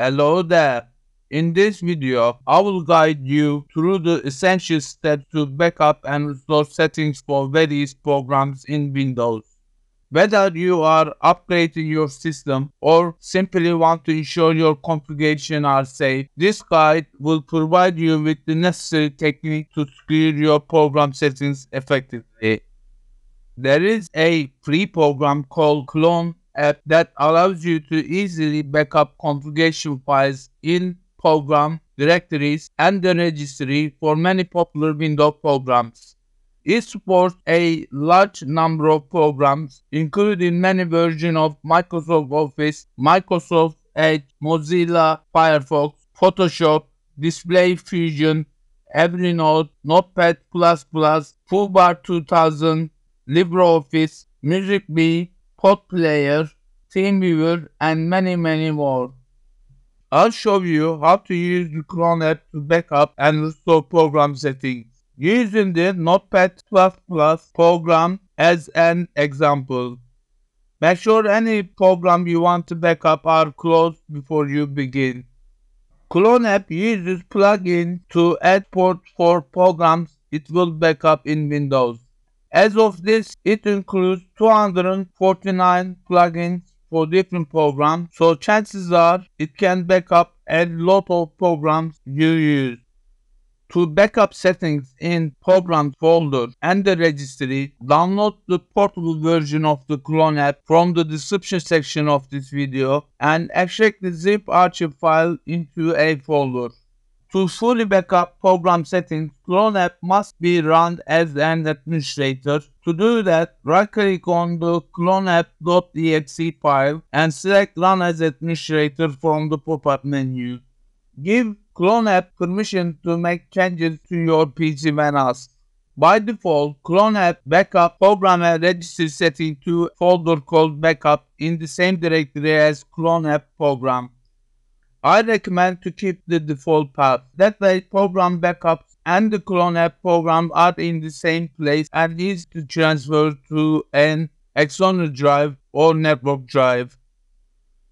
Hello there. In this video, I will guide you through the essential steps to backup and restore settings for various programs in Windows. Whether you are upgrading your system or simply want to ensure your configuration are safe, this guide will provide you with the necessary technique to secure your program settings effectively. There is a free program called Clone app that allows you to easily backup configuration files in program directories and the registry for many popular Windows programs. It supports a large number of programs, including many versions of Microsoft Office, Microsoft Edge, Mozilla Firefox, Photoshop, Display Fusion, Evernote, Notepad++, foobar2000, LibreOffice, MusicBee, PodPlayer, TeamViewer, and many many more. I'll show you how to use the Clone app to backup and restore program settings using the Notepad++ program as an example. Make sure any program you want to backup are closed before you begin. Clone app uses plugin to add ports for programs it will backup in Windows. As of this, it includes 249 plugins for different programs, so chances are it can backup a lot of programs you use. To backup settings in Programs folder and the registry, download the portable version of the Clone app from the description section of this video and extract the zip archive file into a folder. To fully backup program settings, CloneApp must be run as an administrator. To do that, right-click on the cloneapp.exe file and select Run as Administrator from the pop-up menu. Give CloneApp permission to make changes to your PC when asked. By default, CloneApp backup program and registry setting to a folder called backup in the same directory as CloneApp program. I recommend to keep the default path. That way program backups and the clone app program are in the same place and easy to transfer to an external drive or network drive.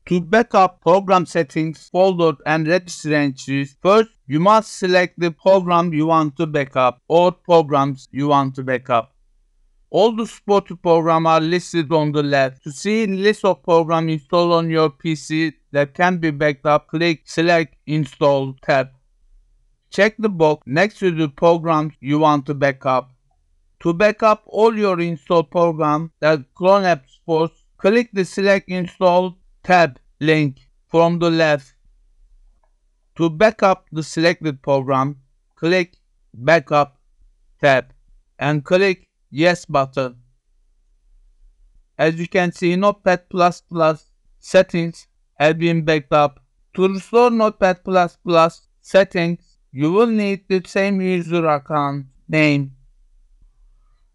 To backup program settings, folder and registry entries, first you must select the program you want to backup or programs you want to backup. All the supported programs are listed on the left. To see list of programs installed on your PC that can be backed up, click Select Install tab. Check the box next to the programs you want to backup. To backup all your installed programs that Clone App supports, click the Select Install tab link from the left. To backup the selected program, click Backup tab and click Yes button. As you can see, Notepad++ settings have been backed up. To restore Notepad++ settings, you will need the same user account name.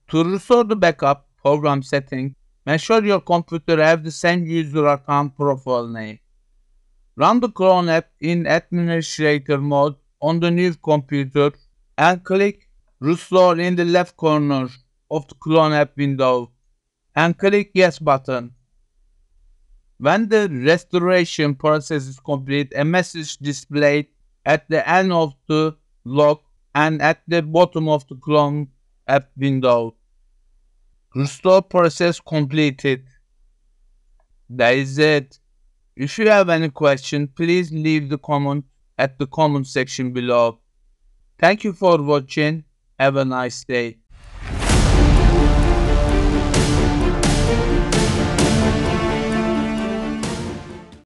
To restore the backup program setting, make sure your computer have the same user account profile name. Run the Clone app in administrator mode on the new computer and click Restore in the left corner of the Clone app window and click Yes button. When the restoration process is complete, a message displayed at the end of the log and at the bottom of the Clone app window. Restore process completed. That is it. If you have any question, please leave the comment at the comment section below. Thank you for watching. Have a nice day.